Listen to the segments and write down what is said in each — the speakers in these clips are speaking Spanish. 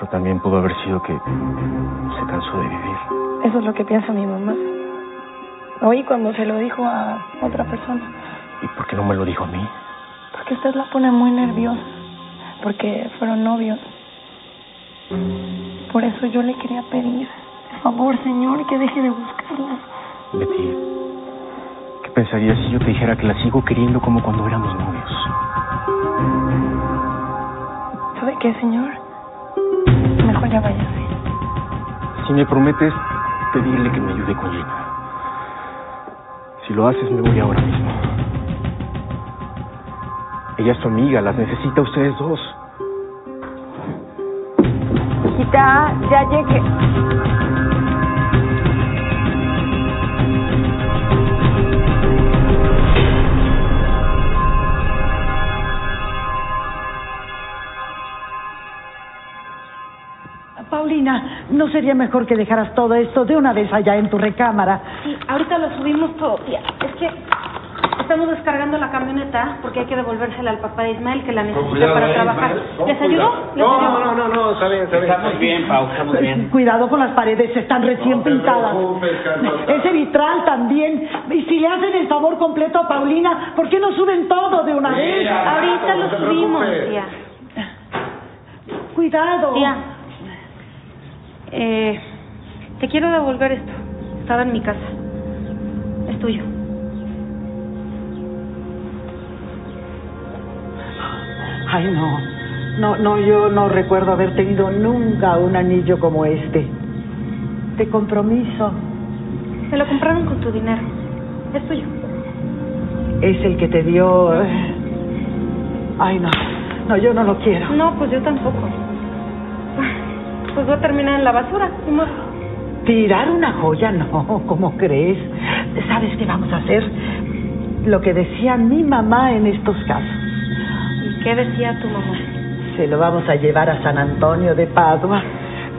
Pero también pudo haber sido que se cansó de vivir. Eso es lo que piensa mi mamá. Oí cuando se lo dijo a otra persona. ¿Y por qué no me lo dijo a mí? Porque usted la pone muy nerviosa. Porque fueron novios. Por eso yo le quería pedir, por favor, señor, que deje de buscarla. Betty, ¿qué pensarías si yo te dijera que la sigo queriendo como cuando éramos novios? ¿Sabe qué, señor? Mejor ya váyase. Si me prometes pedirle que me ayude con Gina. Si lo haces, me voy ahora mismo. Ella es tu amiga, las necesita ustedes dos. Hijita, ya llegué. Paulina, ¿no sería mejor que dejaras todo esto de una vez allá en tu recámara? Sí, ahorita lo subimos todo. Es que estamos descargando la camioneta porque hay que devolvérsela al papá de Ismael que la necesita para trabajar. ¿Les ayudo? ¿Les No, no, no, no, está bien, está bien. Estamos bien, Pau, estamos bien. Cuidado con las paredes, están recién No pintadas. Ese vitral también. Y si le hacen el favor completo a Paulina, ¿por qué no suben todo de una vez? Mira. Ahorita no lo subimos, preocupes. tía. Cuidado. Tía, eh, te quiero devolver esto. Estaba en mi casa. Es tuyo. Ay, no. No, no, yo no recuerdo haber tenido nunca un anillo como este. De compromiso. Me lo compraron con tu dinero. Es tuyo. Es el que te dio. Ay, no. No, yo no lo quiero. No, pues yo tampoco. Pues va a terminar en la basura. ni modo. Tirar una joya, no, ¿cómo crees? ¿Sabes qué vamos a hacer? Lo que decía mi mamá en estos casos. ¿Y qué decía tu mamá? Se lo vamos a llevar a San Antonio de Padua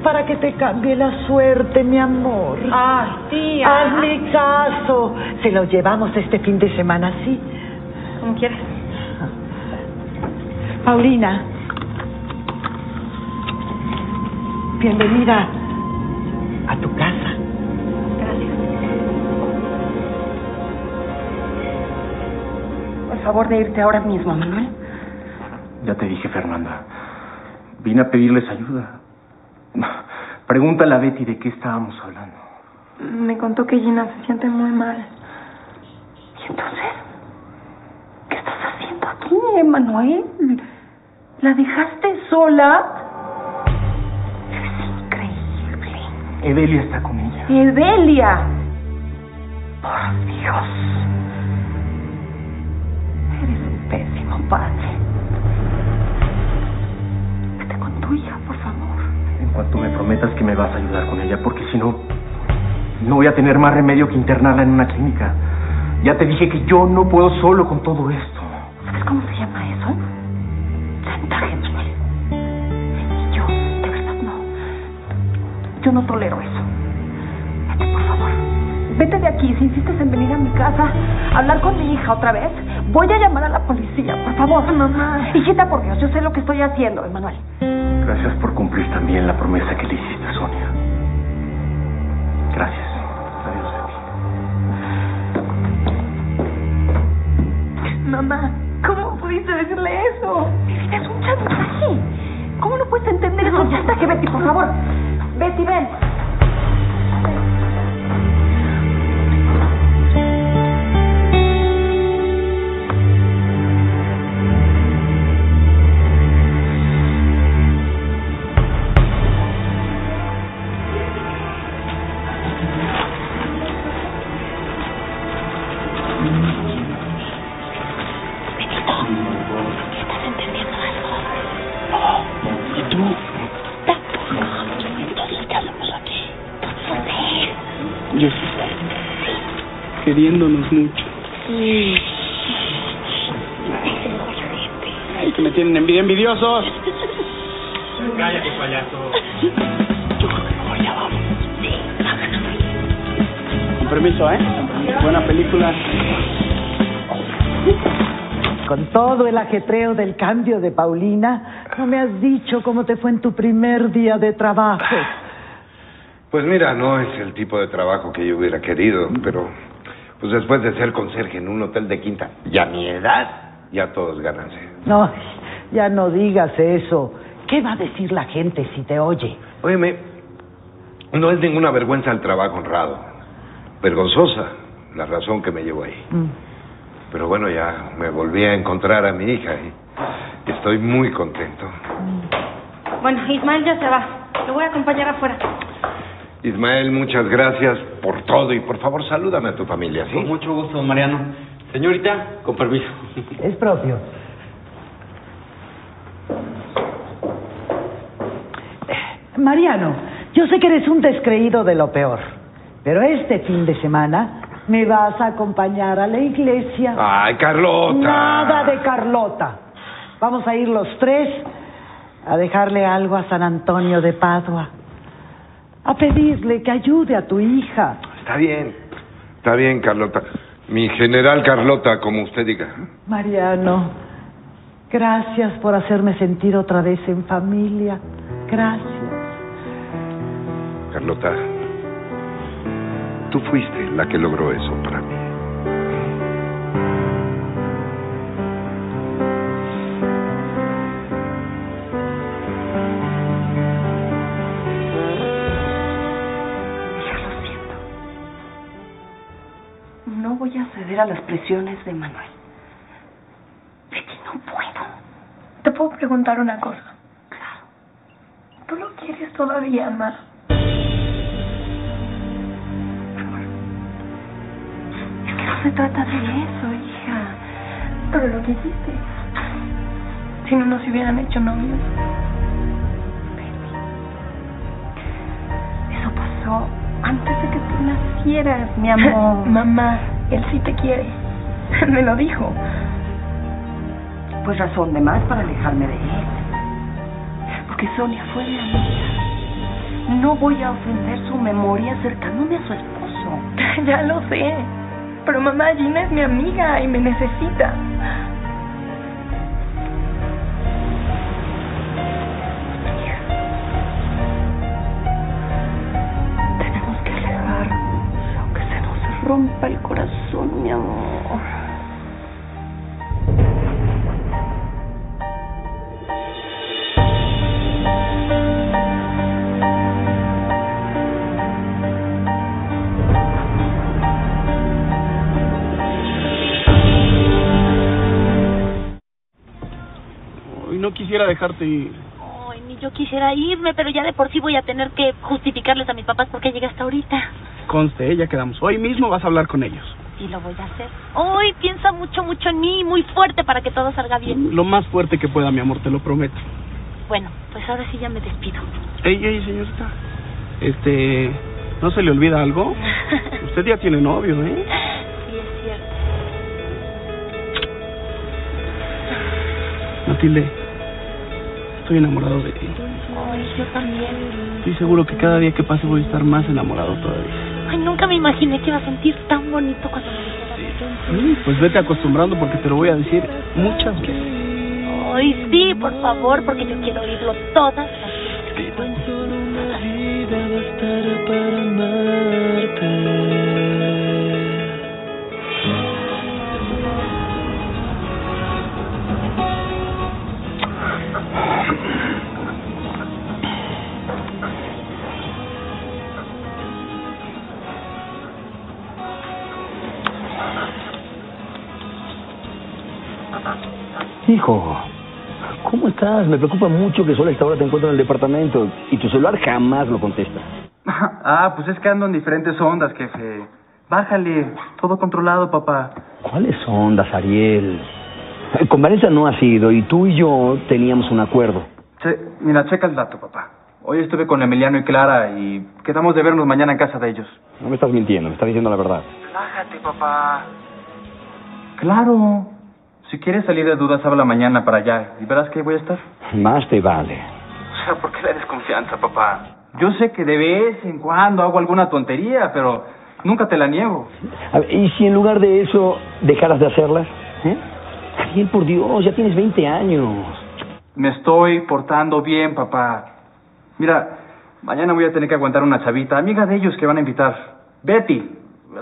para que te cambie la suerte, mi amor. Ay, tía. Hazme caso. Se lo llevamos este fin de semana, ¿sí? Como quieras. Paulina. Bienvenida a tu casa. Gracias. Por favor de irte ahora mismo, Manuel. Ya te dije, Fernanda. Vine a pedirles ayuda. Pregúntale a Betty de qué estábamos hablando. Me contó que Gina se siente muy mal. ¿Y entonces? ¿Qué estás haciendo aquí, Emanuel? ¿La dejaste sola? Evelia está con ella. Evelia. Por Dios. Eres un pésimo padre. Vete con tu hija, por favor. En cuanto me prometas que me vas a ayudar con ella, porque si no, no voy a tener más remedio que internarla en una clínica. Ya te dije que yo no puedo solo con todo esto. Yo no tolero eso. Vete, por favor. Vete de aquí. Si insistes en venir a mi casa a hablar con mi hija otra vez, voy a llamar a la policía. Por favor, mamá. Hijita, por Dios, yo sé lo que estoy haciendo, Emanuel. Gracias por cumplir también la promesa que le hiciste a Sonia. Queriéndonos mucho. Ay, que me tienen envidia envidiosos. Cállate, payaso. Yo creo que mejor ya vamos. Con permiso, ¿eh? Buena película. con todo el ajetreo del cambio de Paulina, no me has dicho cómo te fue en tu primer día de trabajo. Pues mira, no es el tipo de trabajo que yo hubiera querido, pero pues después de ser conserje en un hotel de quinta, ya mi edad, ya todos gananse. No, ya no digas eso. ¿Qué va a decir la gente si te oye? Óyeme, no es ninguna vergüenza el trabajo honrado. Vergonzosa la razón que me llevó ahí. Mm. Pero bueno, ya me volví a encontrar a mi hija y estoy muy contento. Bueno, Ismael ya se va. Lo voy a acompañar afuera. Ismael, muchas gracias por todo y por favor salúdame a tu familia, ¿sí? Con mucho gusto, Mariano. Señorita, con permiso. Es propio. Mariano, yo sé que eres un descreído de lo peor, pero este fin de semana me vas a acompañar a la iglesia. Ay, Carlota. Nada de Carlota. Vamos a ir los tres a dejarle algo a San Antonio de Padua, a pedirle que ayude a tu hija. Está bien, está bien, Carlota. Mi general Carlota, como usted diga. Mariano, gracias por hacerme sentir otra vez en familia. Gracias. Carlota, tú fuiste la que logró eso para mí. A las presiones de Manuel. Betty, no puedo. ¿Te puedo preguntar una cosa? Claro. ¿Tú lo quieres todavía, Ma? Es que no se trata de eso, hija. Pero lo que hiciste. Si no nos hubieran hecho novios. Eso pasó antes de que tú nacieras, mi amor. Mamá, él sí te quiere. Me lo dijo. Pues razón de más para alejarme de él. Porque Sonia fue mi amiga. No voy a ofender su memoria acercándome a su esposo. ya lo sé. Pero mamá, Gina es mi amiga y me necesita. Rompa el corazón, mi amor. Ay, no quisiera dejarte ir. Ay, ni yo quisiera irme, pero ya de por sí voy a tener que justificarles a mis papás por qué llegué hasta ahorita. Conste, ya quedamos. Hoy mismo vas a hablar con ellos. Y lo voy a hacer. Hoy piensa mucho, mucho en mí, muy fuerte para que todo salga bien. Lo más fuerte que pueda, mi amor, te lo prometo. Bueno, pues ahora sí ya me despido. Ey, ey, señorita. Este, ¿no se le olvida algo? Usted ya tiene novio, ¿eh? Sí, es cierto. Matilde, estoy enamorado de ti. Ay, yo también. Estoy seguro que cada día que pase voy a estar más enamorado todavía. Ay, nunca me imaginé que iba a sentir tan bonito cuando me dijeras Sí, Pues vete acostumbrando porque te lo voy a decir muchas veces. Ay, sí, por favor, porque yo quiero oírlo todas las veces. Hijo, ¿cómo estás? Me preocupa mucho que solo a esta hora te encuentro en el departamento y tu celular jamás lo contesta. Ah, pues es que ando en diferentes ondas, jefe. Bájale, todo controlado, papá. ¿Cuáles ondas, Ariel? Con Vanessa no ha sido y tú y yo teníamos un acuerdo. Che, mira, checa el dato, papá. Hoy estuve con Emiliano y Clara y quedamos de vernos mañana en casa de ellos. No me estás mintiendo, me estás diciendo la verdad. Bájate, papá. Claro. Si quieres salir de dudas, habla mañana para allá y verás que voy a estar. Más te vale. O sea, ¿por qué la desconfianza, papá? Yo sé que de vez en cuando hago alguna tontería, pero nunca te la niego. A ver, ¿Y si en lugar de eso dejaras de hacerlas? ¿Eh? Bien, por Dios, ya tienes 20 años. Me estoy portando bien, papá. Mira, mañana voy a tener que aguantar una chavita, amiga de ellos que van a invitar. Betty,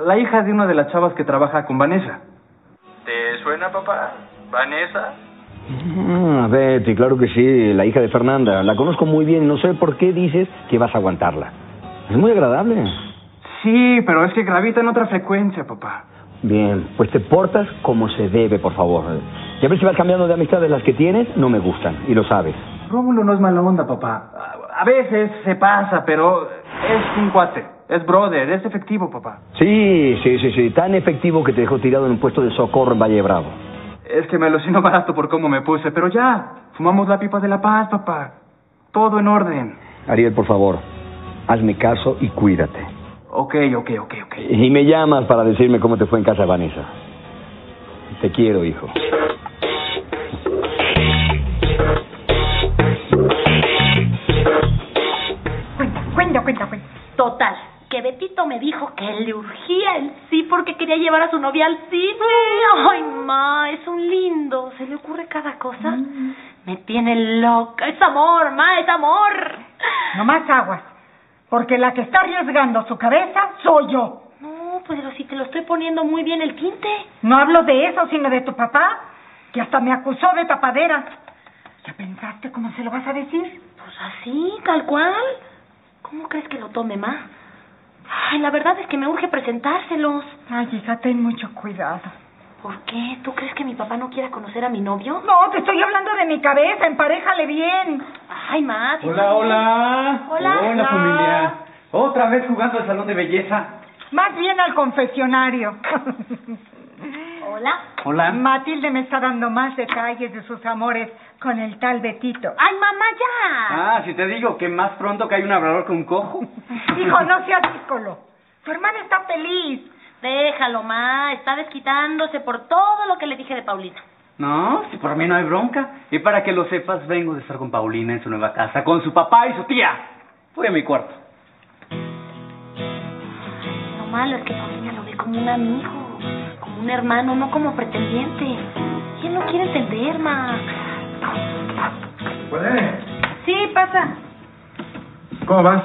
la hija de una de las chavas que trabaja con Vanessa. ¿Te suena, papá? ¿Vanessa? Ah, Betty, claro que sí, la hija de Fernanda. La conozco muy bien, no sé por qué dices que vas a aguantarla. Es muy agradable. Sí, pero es que gravita en otra frecuencia, papá. Bien, pues te portas como se debe, por favor. Ya ves si vas cambiando de amistades las que tienes, no me gustan, y lo sabes. Rómulo no es mala onda, papá. A- A veces se pasa, pero es un cuate, es brother, es efectivo, papá. Sí, sí, sí, sí, tan efectivo que te dejó tirado en un puesto de socorro en Valle Bravo. Es que me alucino barato por cómo me puse, pero ya, fumamos la pipa de la paz, papá. Todo en orden. Ariel, por favor, hazme caso y cuídate. Ok, ok, ok, ok. Y me llamas para decirme cómo te fue en casa de Vanessa. Te quiero, hijo. Cuenta, cuenta, cuenta, cuenta. Total, que Betito me dijo que le urgía el sí porque quería llevar a su novia al cine. Ay, ma, es un lindo. Se le ocurre cada cosa. Me tiene loca. Es amor, ma, es amor. No más aguas, porque la que está arriesgando su cabeza soy yo. No, pero si te lo estoy poniendo muy bien el tinte. No hablo de eso, sino de tu papá, que hasta me acusó de tapadera. ¿Ya pensaste cómo se lo vas a decir? Pues así, tal cual. ¿Cómo crees que lo tome, ma? Ay, la verdad es que me urge presentárselos. Ay, hija, ten mucho cuidado. ¿Por qué? ¿Tú crees que mi papá no quiera conocer a mi novio? No, te estoy hablando de mi cabeza, emparejale bien. Ay, ma. si Hola, no- hola. Hola. Hola, familia. ¿Otra vez jugando al salón de belleza? Más bien al confesionario. Hola. Hola. Matilde me está dando más detalles de sus amores con el tal Betito. Ay, mamá, ya. Ah, si te digo que más pronto que hay un hablador que un cojo. Hijo, no seas díscolo. Tu hermana está feliz. Déjalo, ma. Está desquitándose por todo lo que le dije de Paulina. No, si por mí no hay bronca. Y para que lo sepas, vengo de estar con Paulina en su nueva casa, con su papá y su tía. Voy a mi cuarto. Lo malo es que Paulina lo ve como un amigo, un hermano, no como pretendiente. Y él no quiere entender, ma. ¿Puede? Sí, pasa. ¿Cómo vas?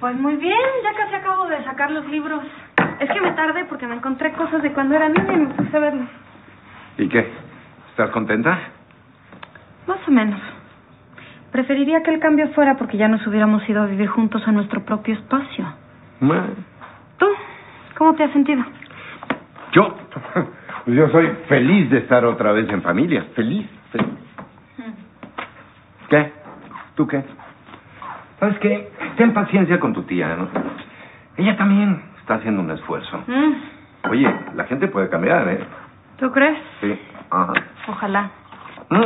Pues muy bien, ya casi acabo de sacar los libros. Es que me tardé porque me encontré cosas de cuando era niña y me puse a verlos. ¿Y qué? ¿Estás contenta? Más o menos. Preferiría que el cambio fuera porque ya nos hubiéramos ido a vivir juntos a nuestro propio espacio. Bueno, ¿Tú? ¿Cómo te has sentido? Yo, yo soy feliz de estar otra vez en familia. Feliz, feliz. ¿Qué? ¿Tú qué? ¿Sabes qué? Ten paciencia con tu tía, ¿no? Ella también está haciendo un esfuerzo. Mm, Oye, la gente puede cambiar, ¿eh? ¿Tú crees? Sí. Ajá. Ojalá. Mm.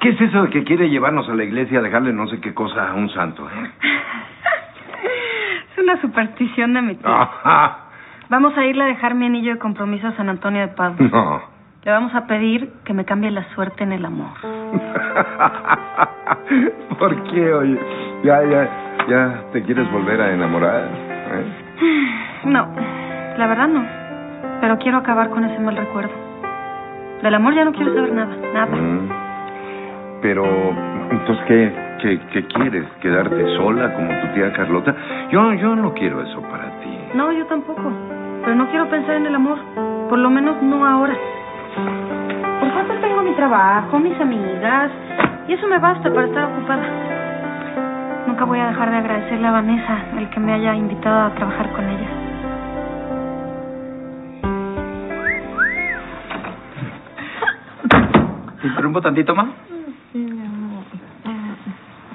¿Qué es eso de que quiere llevarnos a la iglesia a dejarle no sé qué cosa a un santo? eh? Es una superstición de mi tía. Ajá. Vamos a irle a dejar mi anillo de compromiso a San Antonio de Padua. No. Le vamos a pedir que me cambie la suerte en el amor. ¿Por qué, oye? Ya, ya, ya te quieres volver a enamorar. ¿eh? No, la verdad no. Pero quiero acabar con ese mal recuerdo. Del amor ya no quiero saber nada, nada. Mm. Pero, entonces, ¿qué, qué, qué quieres? ¿Quedarte sola como tu tía Carlota? Yo, yo no quiero eso para ti. No, yo tampoco. Pero no quiero pensar en el amor. Por lo menos no ahora. Por suerte tengo mi trabajo, mis amigas. Y eso me basta para estar ocupada. Nunca voy a dejar de agradecerle a Vanessa el que me haya invitado a trabajar con ella. ¿Te interrumpo tantito más?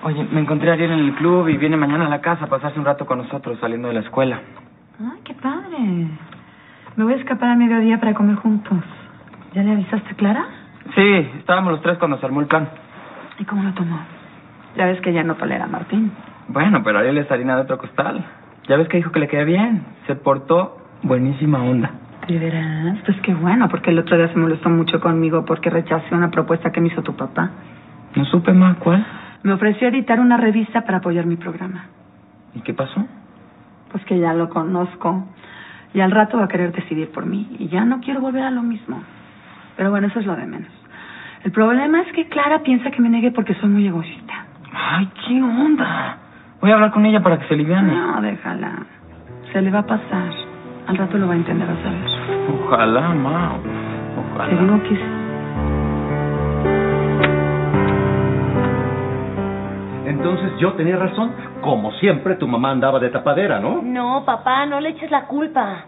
Oye, me encontré a Ariel en el club y viene mañana a la casa a pasarse un rato con nosotros saliendo de la escuela. Ay, qué padre. Me voy a escapar al mediodía para comer juntos. ¿Ya le avisaste, Clara? Sí, estábamos los tres cuando se armó el plan. ¿Y cómo lo tomó? Ya ves que ya no tolera a Martín. Bueno, pero Ariel es harina de otro costal. Ya ves que dijo que le queda bien. Se portó buenísima onda. ¿De veras? Pues qué bueno, porque el otro día se molestó mucho conmigo porque rechacé una propuesta que me hizo tu papá. No supe más cuál. Me ofreció editar una revista para apoyar mi programa. ¿Y qué pasó? Pues que ya lo conozco. Y al rato va a querer decidir por mí. Y ya no quiero volver a lo mismo. Pero bueno, eso es lo de menos. El problema es que Clara piensa que me negué porque soy muy egoísta. Ay, ¿qué onda? Voy a hablar con ella para que se aliviane. No, déjala. Se le va a pasar. Al rato lo va a entender, a ver. Ojalá, ma. Ojalá. Te digo que yo tenía razón. Como siempre, tu mamá andaba de tapadera, ¿no? No, papá, no le eches la culpa.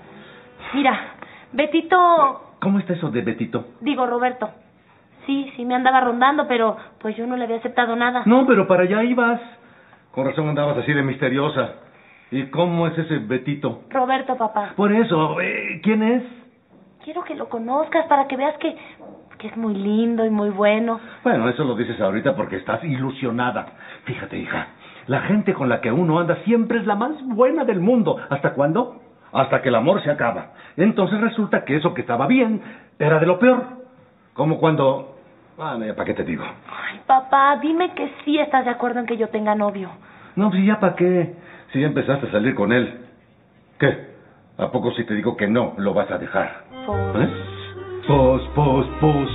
Mira, Betito, ¿Cómo está eso de Betito? digo Roberto. Sí, sí me andaba rondando, pero pues yo no le había aceptado nada. No, pero para allá ibas. Con razón andabas así de misteriosa. ¿Y cómo es ese Betito? Roberto, papá. Por eso, eh, ¿quién es? Quiero que lo conozcas para que veas que, que es muy lindo y muy bueno. Bueno, eso lo dices ahorita porque estás ilusionada. Fíjate, hija, la gente con la que uno anda siempre es la más buena del mundo. ¿Hasta cuándo? Hasta que el amor se acaba. Entonces resulta que eso que estaba bien era de lo peor. Como cuando... Ah, ¿para qué te digo? Ay, papá, dime que sí estás de acuerdo en que yo tenga novio. No, pues ya para qué. Si ya empezaste a salir con él. ¿Qué? ¿A poco si te digo que no, lo vas a dejar? ¿Eh? Pos, pos, pos.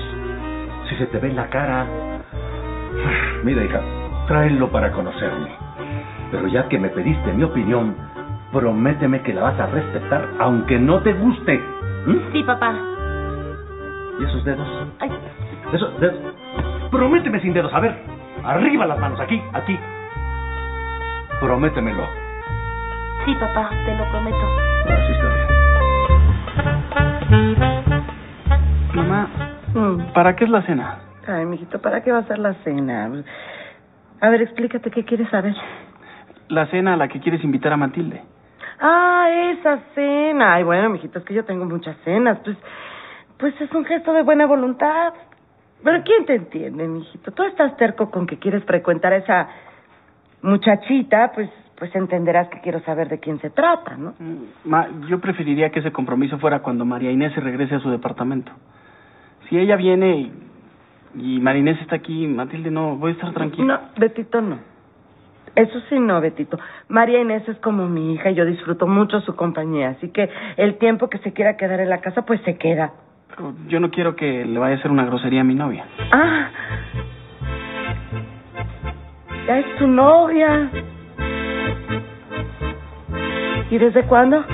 Si se te ve en la cara. Mira, hija, tráelo para conocerlo. Pero ya que me pediste mi opinión, prométeme que la vas a respetar aunque no te guste. ¿Mm? Sí, papá. ¿Y esos dedos? Ay, Esos dedos. Prométeme sin dedos. A ver, arriba las manos, aquí, aquí. Prométemelo. sí, papá, te lo prometo. Así está bien. Mamá, ¿para qué es la cena? Ay, mijito, ¿para qué va a ser la cena? A ver, explícate qué quieres saber. La cena a la que quieres invitar a Matilde. Ah, esa cena. Ay, bueno, mijito, es que yo tengo muchas cenas. Pues, pues es un gesto de buena voluntad. Pero ¿quién te entiende, mijito? Tú estás terco con que quieres frecuentar a esa muchachita, pues, pues entenderás que quiero saber de quién se trata, ¿no? Ma, yo preferiría que ese compromiso fuera cuando María Inés se regrese a su departamento. Si ella viene y, y María Inés está aquí, Matilde no, voy a estar tranquila. No, Betito no. Eso sí, no, Betito. María Inés es como mi hija y yo disfruto mucho su compañía. Así que el tiempo que se quiera quedar en la casa, pues se queda. Pero yo no quiero que le vaya a hacer una grosería a mi novia. Ah, ya es tu novia. ¿Y desde cuándo?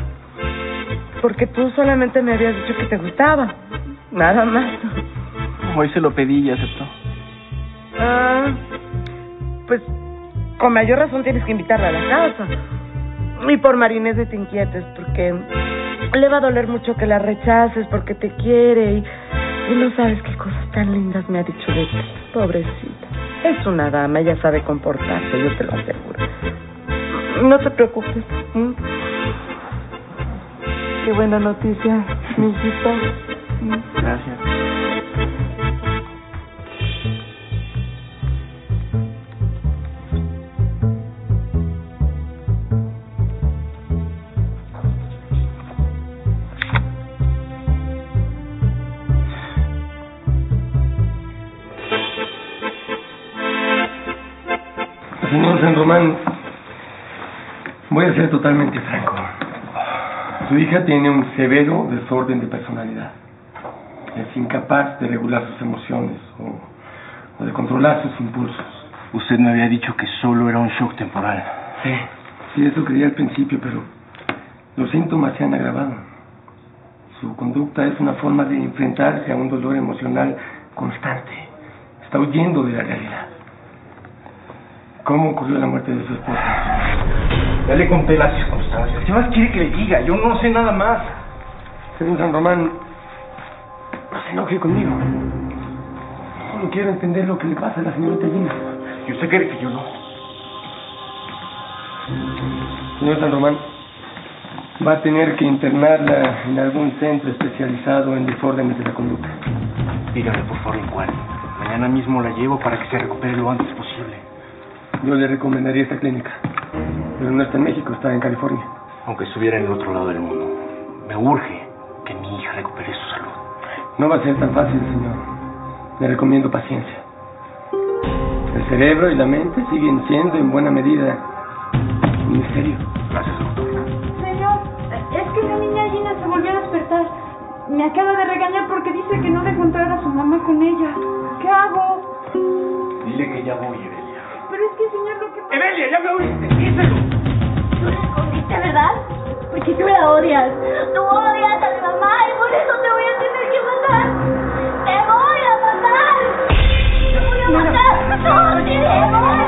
Porque tú solamente me habías dicho que te gustaba. Nada más. Hoy se lo pedí y aceptó. Ah, pues con mayor razón tienes que invitarla a la casa. Y por Marinés de te inquietes, porque le va a doler mucho que la rechaces, porque te quiere y, y no sabes qué cosas tan lindas me ha dicho de ti. Pobrecita. Es una dama, ella sabe comportarse, yo te lo aseguro. No te preocupes. ¿m? Qué buena noticia, mi hijita. Román, voy a ser totalmente franco. Su hija tiene un severo desorden de personalidad. Es incapaz de regular sus emociones o, o de controlar sus impulsos. Usted me había dicho que solo era un shock temporal. Sí, sí, eso creía al principio, pero los síntomas se han agravado. Su conducta es una forma de enfrentarse a un dolor emocional constante. Está huyendo de la realidad. ¿Cómo ocurrió la muerte de su esposa? Ya le conté las circunstancias. ¿Qué más quiere que le diga? Yo no sé nada más. Señor San Román, no se enoje conmigo. Solo quiero entender lo que le pasa a la señorita Gina. ¿Y usted cree que yo no? Señor San Román, va a tener que internarla en algún centro especializado en desórdenes de la conducta. Dígame por favor en cuál. Mañana mismo la llevo para que se recupere lo antes posible. Yo le recomendaría esta clínica. Pero no está en México, está en California. Aunque estuviera en el otro lado del mundo. Me urge que mi hija recupere su salud. No va a ser tan fácil, señor. Le recomiendo paciencia. El cerebro y la mente siguen siendo en buena medida un misterio. Gracias, Señor, es que la niña Gina se volvió a despertar. Me acaba de regañar porque dice que no dejo entrar a su mamá con ella. ¿Qué hago? Dile que ya voy, Evelia. Pero es que, señor, lo que... Evelia, ya me oíste, díselo. Tú la escondiste, ¿verdad? Porque tú la odias. Tú odias a mi mamá y por eso te voy a tener que matar. ¡Te voy a matar! ¡Te voy a matar! ¡No, te voy